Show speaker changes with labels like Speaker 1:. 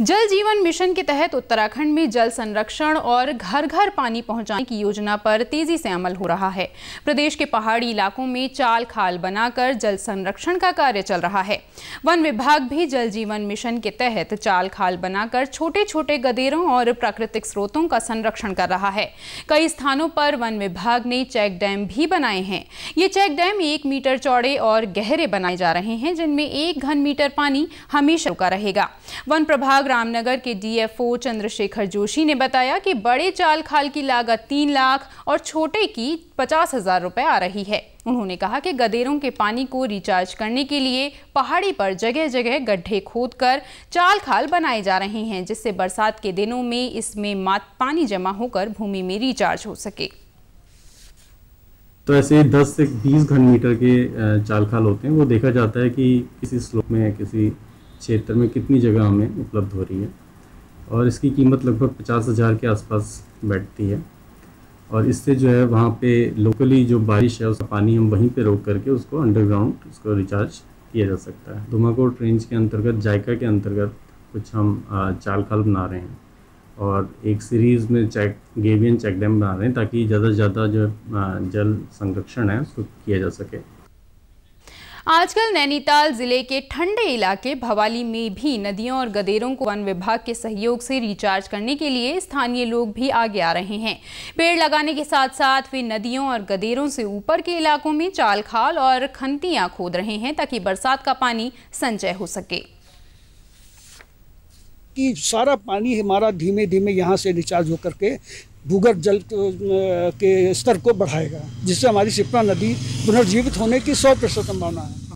Speaker 1: जल जीवन मिशन के तहत उत्तराखंड में जल संरक्षण और घर घर पानी पहुँचाने की योजना पर तेज़ी से अमल हो रहा है। प्रदेश के पहाड़ी इलाकों में चाल खाल बनाकर जल संरक्षण का कार्य चल रहा है। वन विभाग भी जल जीवन मिशन के तहत चाल खाल बनाकर छोटे छोटे गदेरों और प्राकृतिक स्रोतों का संरक्षण कर रहा है। कई स्थानों पर वन विभाग ने चेक डैम भी बनाए हैं। ये चेक डैम एक मीटर चौड़े और गहरे बनाए जा रहे हैं, जिनमें एक घन मीटर पानी हमेशा रुका रहेगा। वन प्रभाग रामनगर के डीएफओ चंद्रशेखर जोशी ने बताया कि बड़े चाल खाल की लागत तीन लाख और छोटे की पचास हज़ार रुपए आ रही है। उन्होंने कहा कि गदेरों के पानी को रिचार्ज करने के लिए पहाड़ी पर जगह जगह गड्ढे खोदकर चाल खाल बनाए जा रहे हैं, जिससे बरसात के दिनों में इसमें मात, पानी जमा होकर भूमि में रिचार्ज हो सके।
Speaker 2: तो ऐसे 10 से 20 घन मीटर के चाल खाल होते हैं, वो देखा जाता है कि किसी स्लोप में किसी क्षेत्र में कितनी जगह हमें उपलब्ध हो रही है और इसकी कीमत लगभग पचास हज़ार के आसपास बैठती है। और इससे जो है वहाँ पे लोकली जो बारिश है, उसका पानी हम वहीं पे रोक करके उसको अंडरग्राउंड उसको रिचार्ज किया जा सकता है। धुमाकोट रेंज के अंतर्गत जायका के अंतर्गत कुछ हम चाल खाल बना रहे हैं और एक सीरीज़ में चेक गेवियन चेक डैम बना रहे हैं ताकि ज़्यादा से ज़्यादा जो जल संरक्षण है उसको किया जा सके।
Speaker 1: आजकल नैनीताल ज़िले के ठंडे इलाके भवाली में भी नदियों और गदेरों को वन विभाग के सहयोग से रिचार्ज करने के लिए स्थानीय लोग भी आगे आ रहे हैं। पेड़ लगाने के साथ साथ वे नदियों और गदेरों से ऊपर के इलाकों में चाल खाल और खंतियाँ खोद रहे हैं ताकि बरसात का पानी संचय हो सके।
Speaker 3: कि सारा पानी हमारा धीमे धीमे यहाँ से रिचार्ज होकर के भूगर्भ जल के स्तर को बढ़ाएगा, जिससे हमारी सिपना नदी पुनर्जीवित होने की सौ प्रतिशत संभावना है।